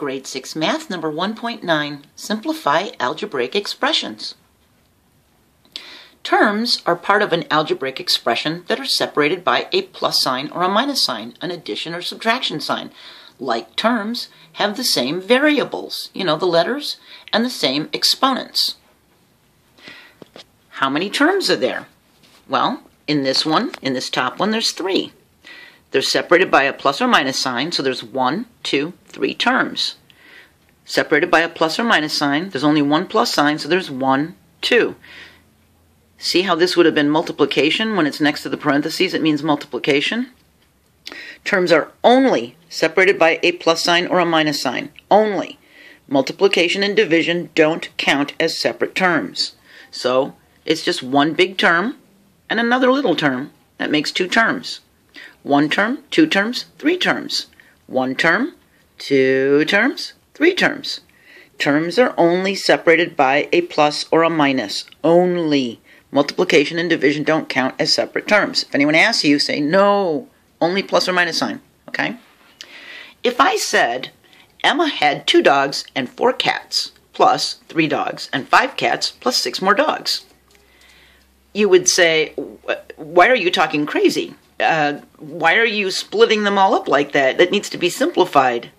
Grade 6 Math number 1.9 Simplify Algebraic Expressions. Terms are part of an algebraic expression that are separated by a plus sign or a minus sign, an addition or subtraction sign. Like terms have the same variables, you know, the letters, and the same exponents. How many terms are there? Well, in this one, in this top one, there's three. They're separated by a plus or minus sign, so there's one, two, three terms. Separated by a plus or minus sign, there's only one plus sign, so there's one, two. See how this would have been multiplication when it's next to the parentheses? It means multiplication. Terms are only separated by a plus sign or a minus sign. Only. Multiplication and division don't count as separate terms. So it's just one big term and another little term. That makes two terms. One term, two terms, three terms. One term, two terms, three terms. Terms are only separated by a plus or a minus. Only. Multiplication and division don't count as separate terms. If anyone asks you, say no, only plus or minus sign. Okay? If I said Emma had two dogs and four cats, plus three dogs and five cats, plus six more dogs, you would say, why are you talking crazy? Uh, why are you splitting them all up like that? That needs to be simplified.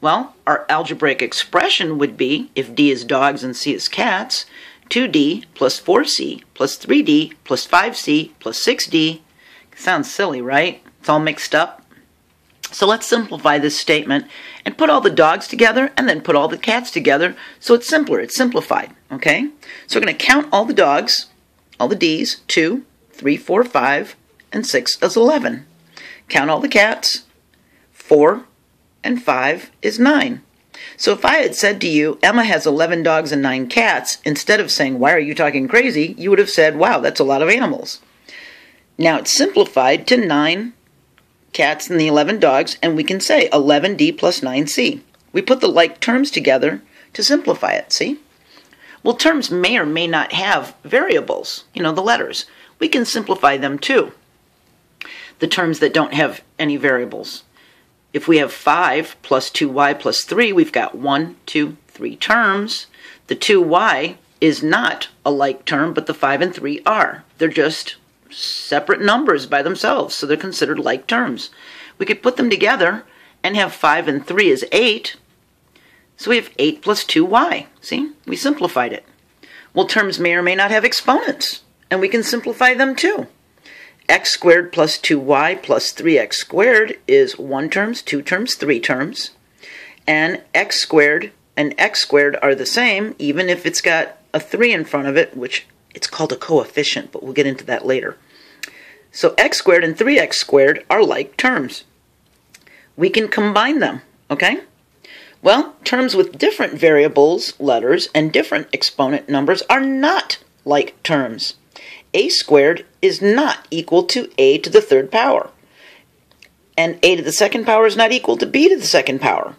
Well, our algebraic expression would be, if D is dogs and C is cats, 2D plus 4C plus 3D plus 5C plus 6D. Sounds silly, right? It's all mixed up. So let's simplify this statement and put all the dogs together and then put all the cats together so it's simpler, it's simplified, okay? So we're going to count all the dogs, all the D's, 2, 3, 4, 5, and 6 is 11. Count all the cats. 4 and 5 is 9. So if I had said to you, Emma has 11 dogs and 9 cats, instead of saying, why are you talking crazy, you would have said, wow, that's a lot of animals. Now it's simplified to 9 cats and the 11 dogs, and we can say 11D plus 9C. We put the like terms together to simplify it, see? Well, terms may or may not have variables, you know, the letters. We can simplify them too the terms that don't have any variables. If we have 5 plus 2y plus 3, we've got 1, 2, 3 terms. The 2y is not a like term, but the 5 and 3 are. They're just separate numbers by themselves, so they're considered like terms. We could put them together and have 5 and 3 is 8. So we have 8 plus 2y. See? We simplified it. Well, terms may or may not have exponents, and we can simplify them too x squared plus 2y plus 3x squared is one terms, two terms, three terms. And x squared and x squared are the same, even if it's got a 3 in front of it, which it's called a coefficient, but we'll get into that later. So x squared and 3x squared are like terms. We can combine them, okay? Well, terms with different variables, letters, and different exponent numbers are not like terms a squared is not equal to a to the third power. And a to the second power is not equal to b to the second power.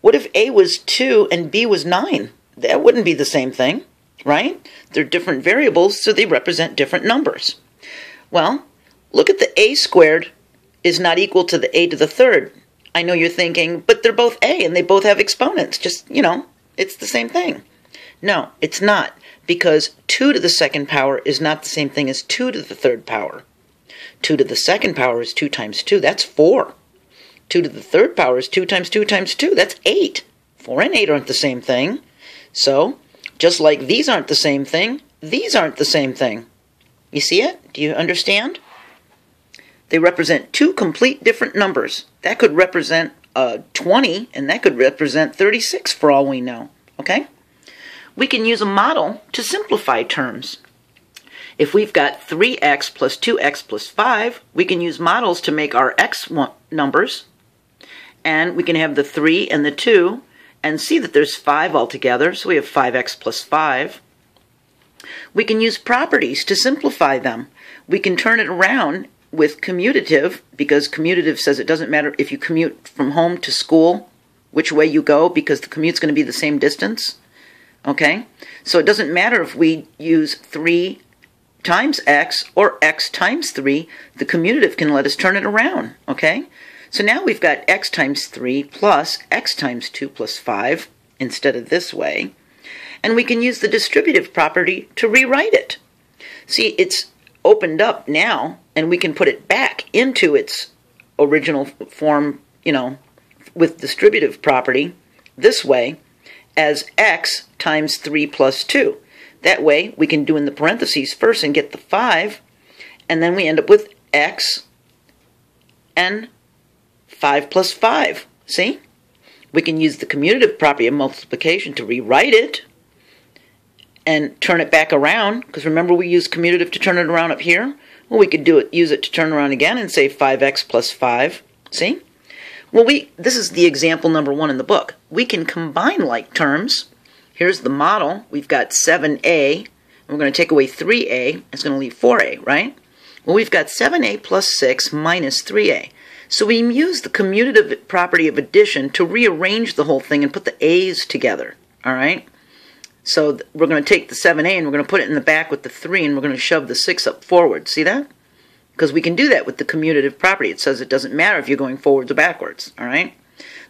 What if a was 2 and b was 9? That wouldn't be the same thing, right? They're different variables, so they represent different numbers. Well, look at the a squared is not equal to the a to the third. I know you're thinking, but they're both a and they both have exponents. Just, you know, it's the same thing. No, it's not because 2 to the second power is not the same thing as 2 to the third power. 2 to the second power is 2 times 2, that's 4. 2 to the third power is 2 times 2 times 2, that's 8. 4 and 8 aren't the same thing. So, just like these aren't the same thing, these aren't the same thing. You see it? Do you understand? They represent two complete different numbers. That could represent uh, 20, and that could represent 36 for all we know. Okay? We can use a model to simplify terms. If we've got 3x plus 2x plus 5, we can use models to make our x numbers. And we can have the 3 and the 2 and see that there's 5 altogether. So we have 5x plus 5. We can use properties to simplify them. We can turn it around with commutative because commutative says it doesn't matter if you commute from home to school, which way you go because the commute's going to be the same distance. Okay? So it doesn't matter if we use 3 times x or x times 3, the commutative can let us turn it around. Okay? So now we've got x times 3 plus x times 2 plus 5 instead of this way. And we can use the distributive property to rewrite it. See, it's opened up now, and we can put it back into its original form, you know, with distributive property this way as x times 3 plus 2. That way, we can do in the parentheses first and get the 5, and then we end up with x and 5 plus 5. See? We can use the commutative property of multiplication to rewrite it and turn it back around, because remember we used commutative to turn it around up here? Well, we could do it, use it to turn around again and say 5x plus 5. See? Well, we this is the example number one in the book. We can combine like terms. Here's the model. We've got 7a, and we're going to take away 3a. It's going to leave 4a, right? Well, we've got 7a plus 6 minus 3a. So we use the commutative property of addition to rearrange the whole thing and put the a's together, all right? So we're going to take the 7a and we're going to put it in the back with the 3 and we're going to shove the 6 up forward. See that? Because we can do that with the commutative property. It says it doesn't matter if you're going forwards or backwards, all right?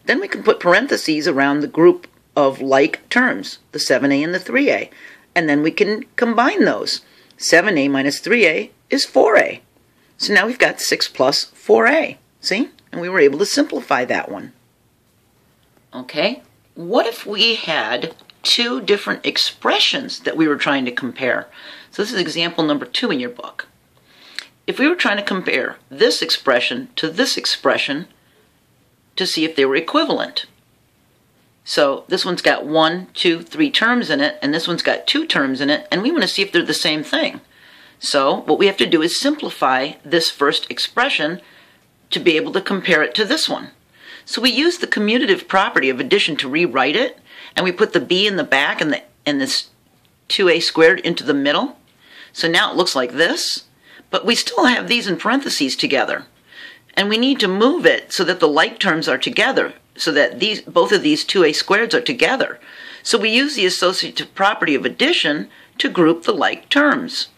Then we can put parentheses around the group of like terms, the 7a and the 3a. And then we can combine those. 7a minus 3a is 4a. So now we've got 6 plus 4a. See? And we were able to simplify that one. Okay, what if we had two different expressions that we were trying to compare? So this is example number two in your book. If we were trying to compare this expression to this expression to see if they were equivalent. So this one's got one, two, three terms in it, and this one's got two terms in it, and we want to see if they're the same thing. So what we have to do is simplify this first expression to be able to compare it to this one. So we use the commutative property of addition to rewrite it, and we put the b in the back and, the, and this 2a squared into the middle. So now it looks like this, but we still have these in parentheses together. And we need to move it so that the like terms are together, so that these both of these 2a squareds are together. So we use the associative property of addition to group the like terms.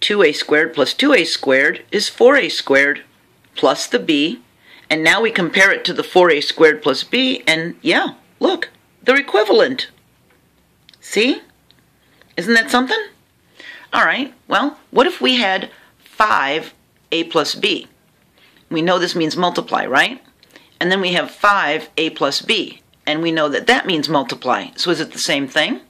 2a squared plus 2a squared is 4a squared plus the b. And now we compare it to the 4a squared plus b, and yeah, look, they're equivalent. See? Isn't that something? All right, well, what if we had 5a plus b? We know this means multiply, right? And then we have 5a plus b, and we know that that means multiply. So is it the same thing?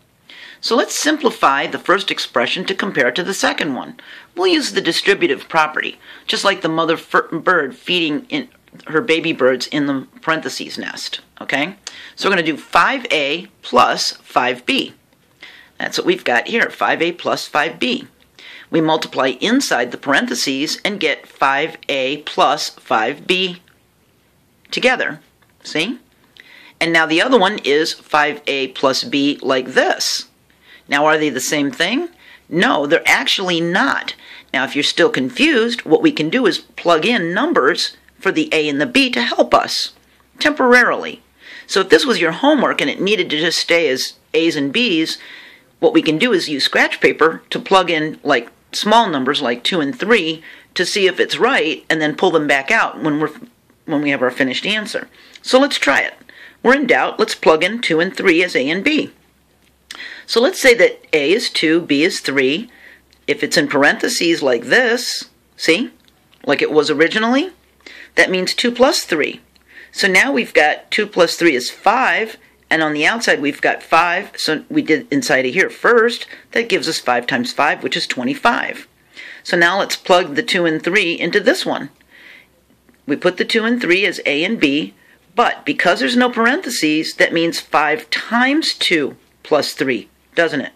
So let's simplify the first expression to compare to the second one. We'll use the distributive property, just like the mother bird feeding in her baby birds in the parentheses nest. Okay? So we're going to do 5a plus 5b. That's what we've got here, 5a plus 5b. We multiply inside the parentheses and get 5a plus 5b together. See? And now the other one is 5a plus b like this. Now, are they the same thing? No, they're actually not. Now, if you're still confused, what we can do is plug in numbers for the A and the B to help us temporarily. So if this was your homework and it needed to just stay as A's and B's, what we can do is use scratch paper to plug in like small numbers like 2 and 3 to see if it's right and then pull them back out when we're when we have our finished answer. So let's try it. We're in doubt, let's plug in 2 and 3 as A and B. So let's say that A is 2, B is 3. If it's in parentheses like this, see, like it was originally, that means 2 plus 3. So now we've got 2 plus 3 is 5, and on the outside we've got 5, so we did inside of here first. That gives us 5 times 5, which is 25. So now let's plug the 2 and 3 into this one. We put the 2 and 3 as A and B, but because there's no parentheses, that means 5 times 2 plus 3 doesn't it?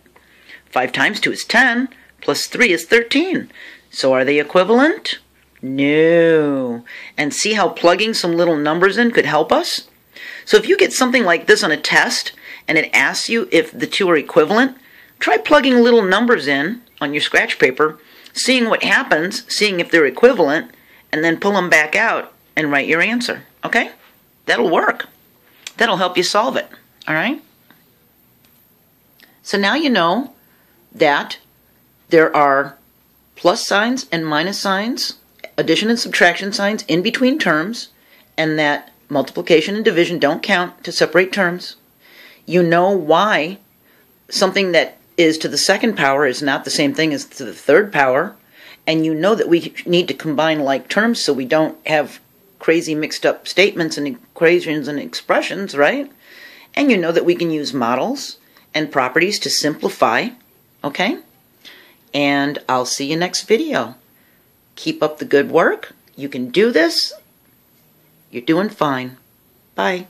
5 times 2 is 10, plus 3 is 13. So are they equivalent? No. And see how plugging some little numbers in could help us? So if you get something like this on a test and it asks you if the two are equivalent, try plugging little numbers in on your scratch paper, seeing what happens, seeing if they're equivalent, and then pull them back out and write your answer. Okay? That'll work. That'll help you solve it. All right? So now you know that there are plus signs and minus signs addition and subtraction signs in between terms, and that multiplication and division don't count to separate terms. You know why something that is to the second power is not the same thing as to the third power, and you know that we need to combine like terms so we don't have crazy mixed up statements and equations and expressions, right? And you know that we can use models and properties to simplify, okay? And I'll see you next video. Keep up the good work. You can do this. You're doing fine. Bye.